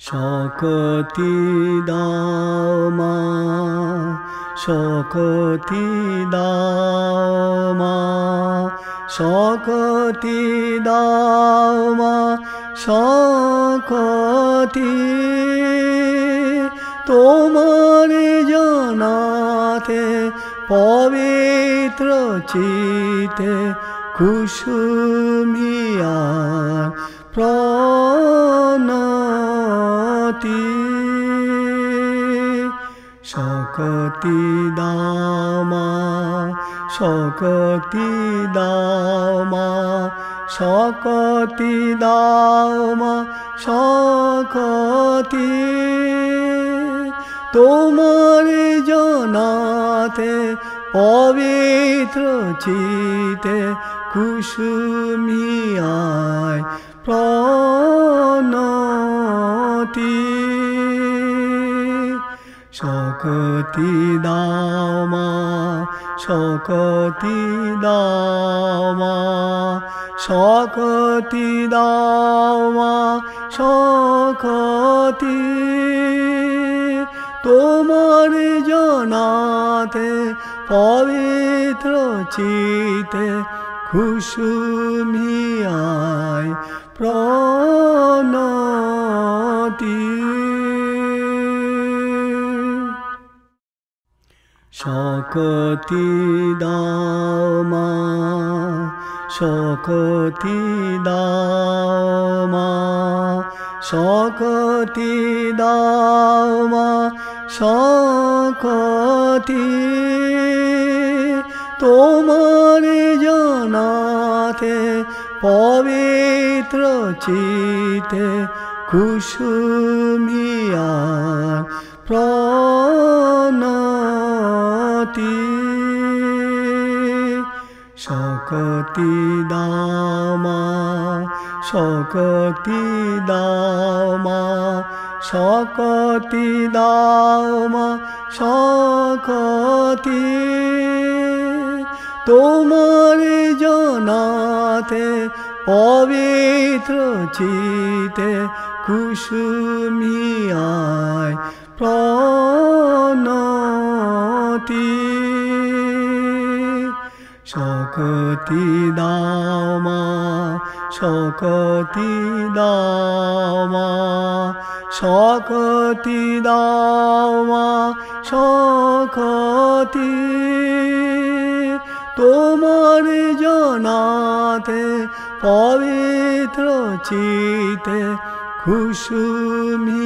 শকতি দাও মা, শকতি দাও মা, শকতি দাও মা, শকতি। তোমার জানাতে পবিত্র চিতে কুসুমিয়া প্রণতি শকতি শকতি দামা শকতি দামা শকতি দামা শকতি। তোমার জনাতে পবিত্র চিতে কুসুমিয়ায় প্রণতি শকতি দামা শকতি দামা শকতি দামা শকতি। তোমার জনাতে পবিত্র চিতে কুসুমিয়ায় প্রণতি শকতি দামা শকতি দামা শকতি দামা শকতি। তোমার জানাতে পবিত্র চিতে কুসুমিয়া শকতি দামা শকতি দামা শকতি দামা শকতি তোমার জনাতে পবিত্র চিতে কুসুমিয়ায় প্রণতি। শকতি দামা শকতি দামা শকতি দামা শকতি। তোমার জনাতে পবিত্র চিতে কুসুমি